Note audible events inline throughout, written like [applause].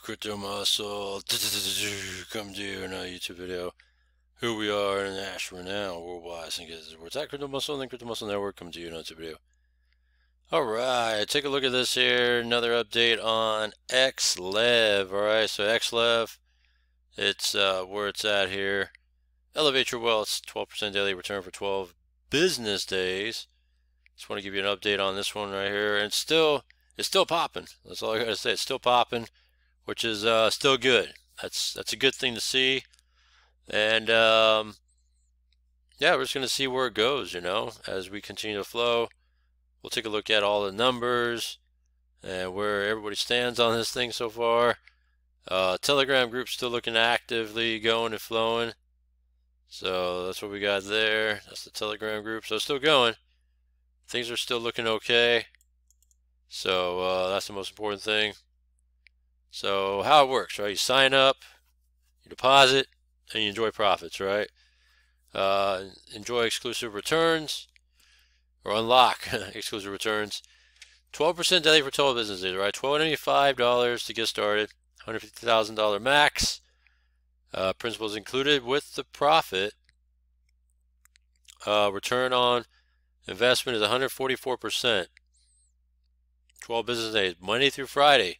Crypto Muscle. Come to you in a YouTube video. Who we are in Ashburn now, worldwide. What's that Crypto Muscle and then Crypto Muscle Network. Come to you in a YouTube video. Alright, take a look at this here. Another update on EXLEVE. Alright, so EXLEVE, it's uh, where it's at here. Elevate your wealth, 12% daily return for 12 business days. Just want to give you an update on this one right here. And still, it's still popping. That's all I gotta say. It's still popping, which is uh, still good. That's that's a good thing to see. And um, yeah, we're just gonna see where it goes. You know, as we continue to flow, we'll take a look at all the numbers and where everybody stands on this thing so far. Uh, Telegram group still looking actively going and flowing. So that's what we got there. That's the Telegram group. So it's still going. Things are still looking okay. So uh, that's the most important thing. So how it works, right? You sign up, you deposit, and you enjoy profits, right? Uh, enjoy exclusive returns or unlock [laughs] exclusive returns. 12% daily for total business days, right? $1,285 to get started, $150,000 max. Uh, principals included with the profit. Uh, return on investment is 144%. 12 business days, Monday through Friday.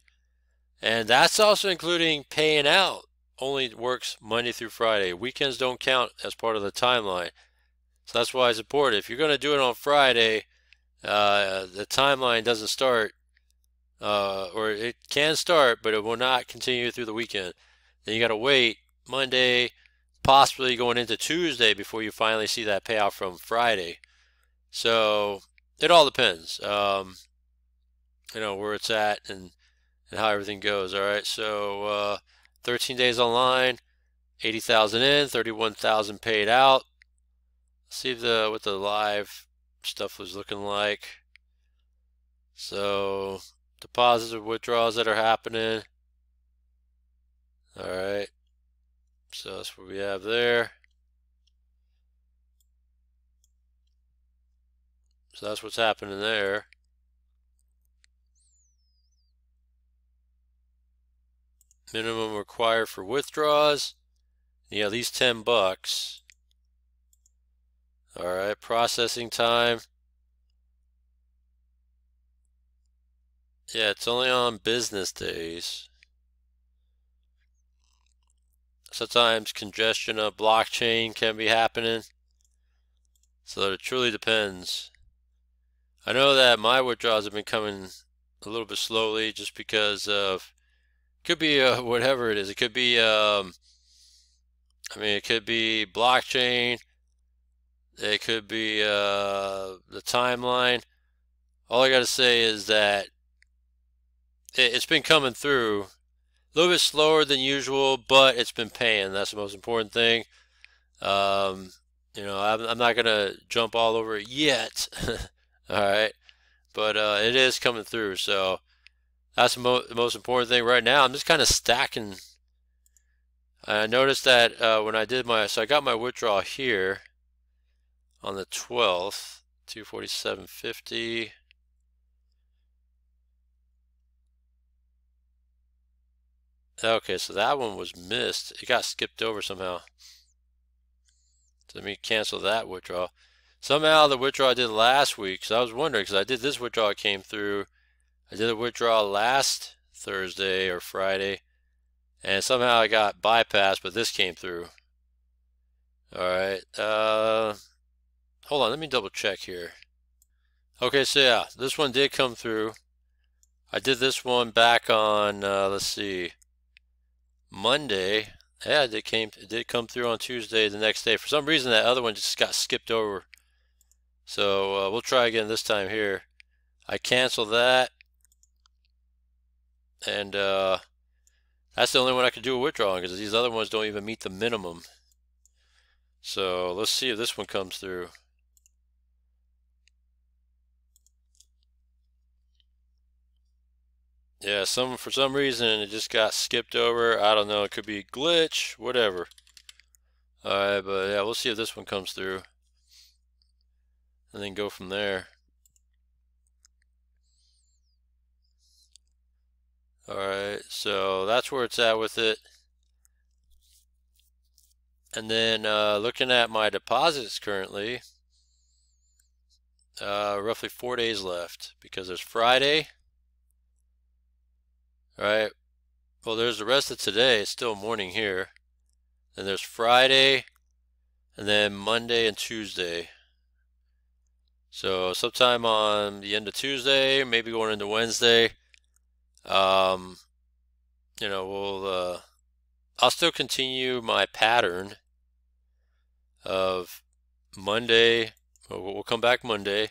And that's also including paying out. Only works Monday through Friday. Weekends don't count as part of the timeline. So that's why I support it. If you're going to do it on Friday, uh, the timeline doesn't start, uh, or it can start, but it will not continue through the weekend. Then you got to wait Monday, possibly going into Tuesday before you finally see that payout from Friday. So it all depends. Um, you know where it's at and and how everything goes. All right, so uh, 13 days online, 80,000 in, 31,000 paid out. Let's see the what the live stuff was looking like. So deposits or withdrawals that are happening. All right, so that's what we have there. So that's what's happening there. Minimum required for withdrawals. Yeah, these 10 bucks. All right, processing time. Yeah, it's only on business days. Sometimes congestion of blockchain can be happening. So it truly depends. I know that my withdrawals have been coming a little bit slowly just because of could be uh, whatever it is. It could be, um, I mean, it could be blockchain. It could be uh, the timeline. All I got to say is that it, has been coming through a little bit slower than usual, but it's been paying. That's the most important thing. Um, you know, I'm, I'm not going to jump all over it yet. [laughs] all right. But uh, it is coming through. So, that's the, mo the most important thing right now. I'm just kind of stacking. I noticed that uh, when I did my, so I got my withdrawal here on the 12th, 247.50. Okay, so that one was missed. It got skipped over somehow. So let me cancel that withdrawal. Somehow the withdrawal I did last week, so I was wondering, because I did this withdrawal came through I did a withdrawal last Thursday or Friday, and somehow I got bypassed, but this came through. All right. Uh, hold on. Let me double check here. Okay, so yeah, this one did come through. I did this one back on, uh, let's see, Monday. Yeah, it came, it did come through on Tuesday the next day. For some reason, that other one just got skipped over. So uh, we'll try again this time here. I cancel that and uh, that's the only one I could do a withdrawal because these other ones don't even meet the minimum. So let's see if this one comes through. Yeah, some for some reason it just got skipped over. I don't know. It could be glitch, whatever. All right, but yeah, we'll see if this one comes through, and then go from there. Right, so that's where it's at with it. And then uh, looking at my deposits currently, uh, roughly four days left because there's Friday, right? Well, there's the rest of today. It's still morning here. Then there's Friday, and then Monday and Tuesday. So sometime on the end of Tuesday, maybe going into Wednesday, um, you know, we'll uh, I'll still continue my pattern of Monday. We'll come back Monday,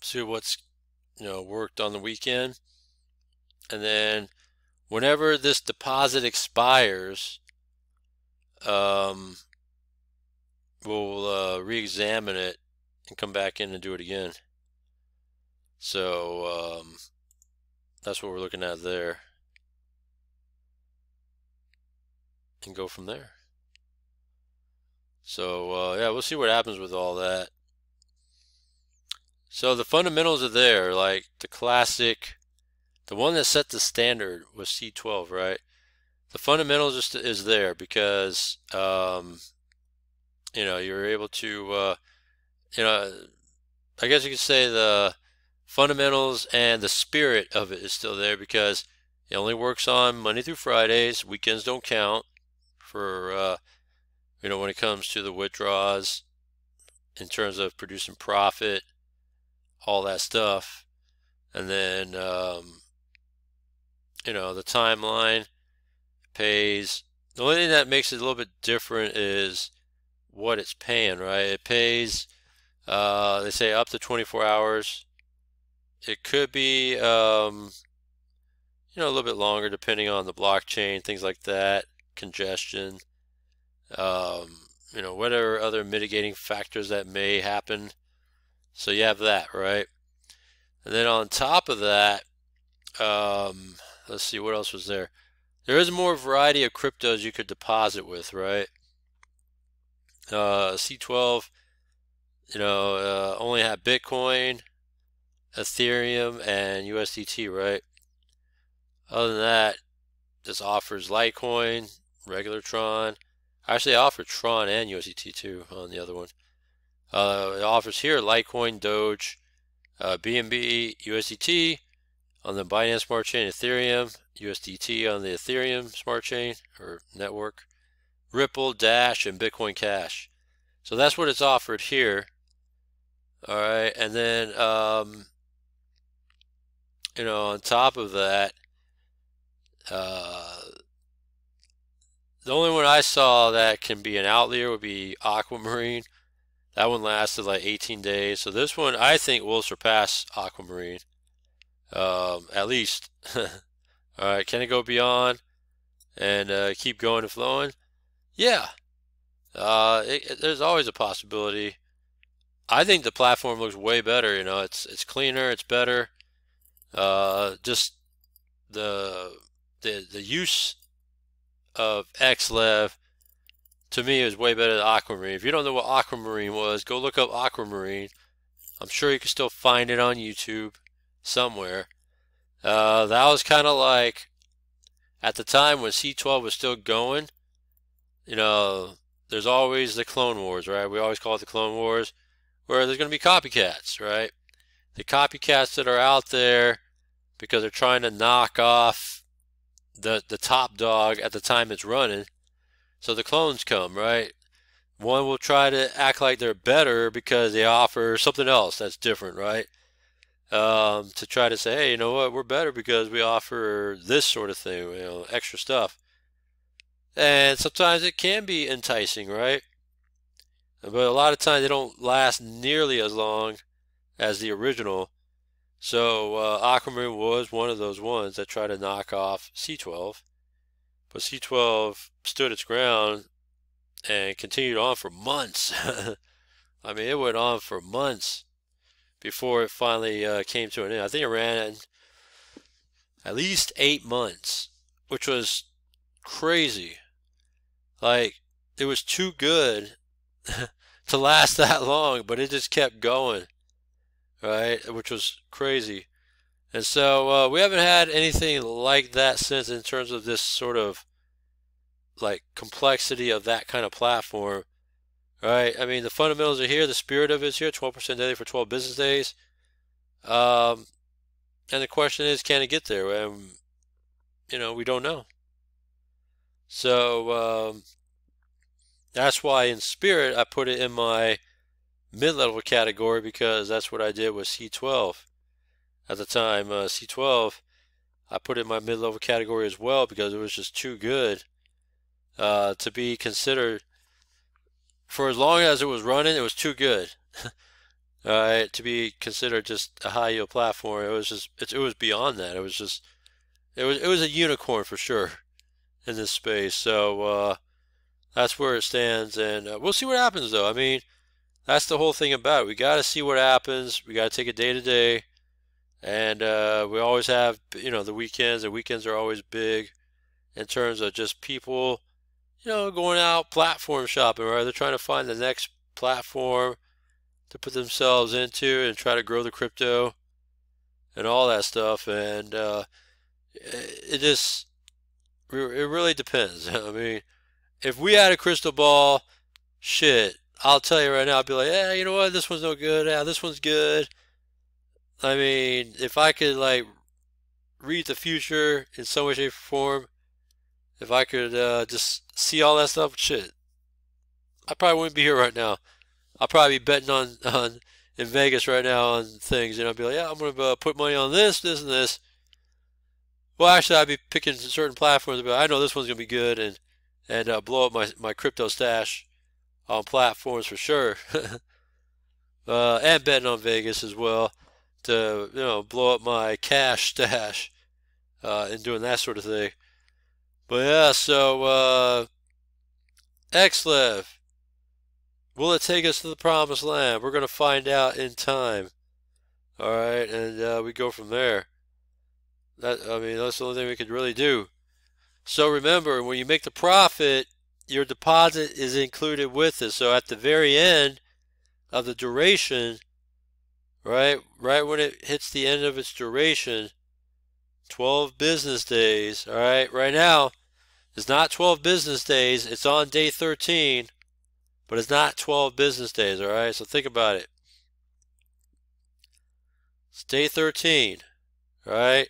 see what's you know worked on the weekend, and then whenever this deposit expires, um, we'll uh, re-examine it and come back in and do it again. So um, that's what we're looking at there. And go from there. So uh, yeah, we'll see what happens with all that. So the fundamentals are there, like the classic, the one that set the standard was C12, right? The fundamentals is, is there because um, you know you're able to, uh, you know, I guess you could say the fundamentals and the spirit of it is still there because it only works on Monday through Fridays. Weekends don't count for, uh, you know, when it comes to the withdrawals in terms of producing profit, all that stuff. And then, um, you know, the timeline pays. The only thing that makes it a little bit different is what it's paying, right? It pays, uh, they say up to 24 hours it could be, um, you know, a little bit longer depending on the blockchain, things like that, congestion, um, you know, whatever other mitigating factors that may happen. So you have that, right? And then on top of that, um, let's see, what else was there? There is more variety of cryptos you could deposit with, right? Uh, C12, you know, uh, only have Bitcoin, Ethereum and USDT, right? Other than that, this offers Litecoin, regular Tron. Actually, I offer Tron and USDT too on the other one. Uh, it offers here Litecoin, Doge, uh, BNB, USDT on the Binance Smart Chain, Ethereum, USDT on the Ethereum Smart Chain or network, Ripple, Dash, and Bitcoin Cash. So that's what it's offered here. All right, and then um, you know, on top of that, uh, the only one I saw that can be an outlier would be Aquamarine. That one lasted like 18 days. So this one I think will surpass Aquamarine. Um, at least. [laughs] All right, can it go beyond and uh, keep going and flowing? Yeah. Uh, it, it, there's always a possibility. I think the platform looks way better. You know, it's it's cleaner, it's better. Uh, just the the the use of EXLEVE to me is way better than Aquamarine. If you don't know what Aquamarine was, go look up Aquamarine. I'm sure you can still find it on YouTube somewhere. Uh, that was kind of like at the time when C12 was still going. You know, there's always the Clone Wars, right? We always call it the Clone Wars, where there's going to be copycats, right? The copycats that are out there because they're trying to knock off the the top dog at the time it's running. So the clones come, right? One will try to act like they're better because they offer something else that's different, right? Um, to try to say, hey, you know what, we're better because we offer this sort of thing, you know, extra stuff. And sometimes it can be enticing, right? But a lot of times they don't last nearly as long as the original so uh, Aquamarine was one of those ones that tried to knock off C12, but C12 stood its ground and continued on for months. [laughs] I mean, it went on for months before it finally uh, came to an end. I think it ran at least eight months, which was crazy. Like, it was too good [laughs] to last [laughs] that long, but it just kept going right? Which was crazy. And so uh, we haven't had anything like that since in terms of this sort of like complexity of that kind of platform. Right? I mean, the fundamentals are here, the spirit of it is here, 12% daily for 12 business days. Um, and the question is, can it get there? Um, you know, we don't know. So um, that's why in spirit I put it in my mid-level category because that's what I did with C12 at the time. Uh, C12 I put in my mid-level category as well because it was just too good uh, to be considered. For as long as it was running, it was too good. [laughs] uh, to be considered just a high yield platform. It was just it, it was beyond that. It was just it was it was a unicorn for sure [laughs] in this space. So uh, that's where it stands, and uh, we'll see what happens though. I mean, that's the whole thing about it. We got to see what happens. We got to take it day to day, and uh, we always have you know the weekends. The weekends are always big in terms of just people, you know, going out platform shopping. Right? They're trying to find the next platform to put themselves into and try to grow the crypto and all that stuff. And uh, it just it really depends. [laughs] I mean, if we had a crystal ball, shit, I'll tell you right now, I'd be like, yeah, you know what, this one's no good. Yeah, this one's good. I mean, if I could like read the future in some way, shape, or form, if I could uh, just see all that stuff, shit, I probably wouldn't be here right now. I'll probably be betting on, [laughs] on in Vegas right now on things, and I'll be like, yeah, I'm going to uh, put money on this, this, and this. Well, actually, I'd be picking certain platforms. But I know this one's going to be good, and and uh, blow up my my crypto stash on platforms for sure. [laughs] uh, and betting on Vegas as well to you know blow up my cash stash uh, and doing that sort of thing. But yeah, so uh, EXLEVE Will it take us to the promised land? We're going to find out in time. All right, and uh, we go from there. That I mean, that's the only thing we could really do. So remember, when you make the profit, your deposit is included with it. So at the very end of the duration, right, right when it hits the end of its duration, 12 business days. All right, right now, it's not 12 business days. It's on day 13. But it's not 12 business days, all right? So think about it. It's day 13, all right?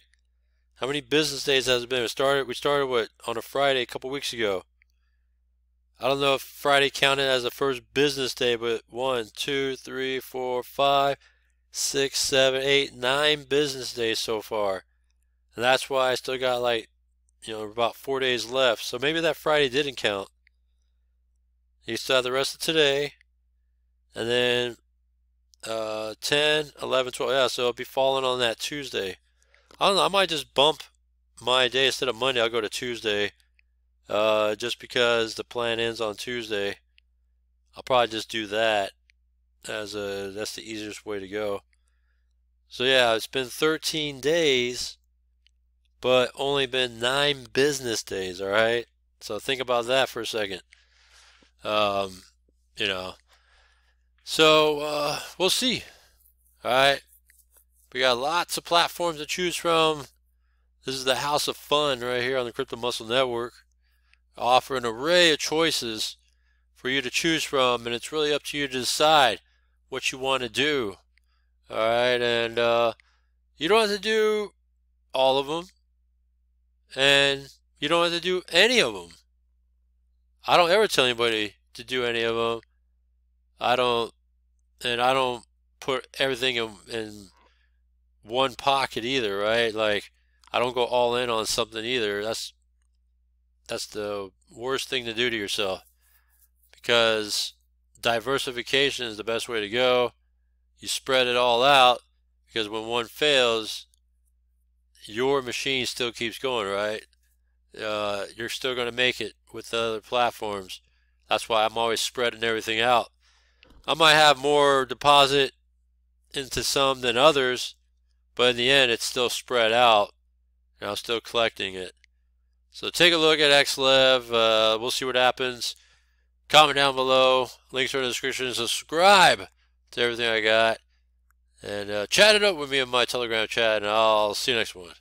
How many business days has it been? We started, we started what, on a Friday a couple weeks ago. I don't know if Friday counted as the first business day, but one, two, three, four, five, six, seven, eight, nine business days so far. And that's why I still got like, you know, about four days left. So maybe that Friday didn't count. You still have the rest of today. And then uh, 10, 11, 12. Yeah, so it'll be falling on that Tuesday. I don't know. I might just bump my day instead of Monday. I'll go to Tuesday. Uh, just because the plan ends on Tuesday. I'll probably just do that as a that's the easiest way to go. So yeah, it's been 13 days, but only been nine business days. All right. So think about that for a second. Um, you know, so uh, we'll see. All right, we got lots of platforms to choose from. This is the house of fun right here on the Crypto Muscle Network. Offer an array of choices for you to choose from, and it's really up to you to decide what you want to do. All right, and uh, you don't have to do all of them, and you don't have to do any of them. I don't ever tell anybody to do any of them. I don't, and I don't put everything in, in one pocket either, right? Like I don't go all in on something either. That's that's the worst thing to do to yourself because diversification is the best way to go. You spread it all out because when one fails, your machine still keeps going, right? uh, you're still going to make it with the other platforms. That's why I'm always spreading everything out. I might have more deposit into some than others, but in the end, it's still spread out, and I'm still collecting it. So take a look at EXLEVE. Uh, we'll see what happens. Comment down below. Links are in the description. Subscribe to everything I got. And uh, chat it up with me in my Telegram chat, and I'll see you next one.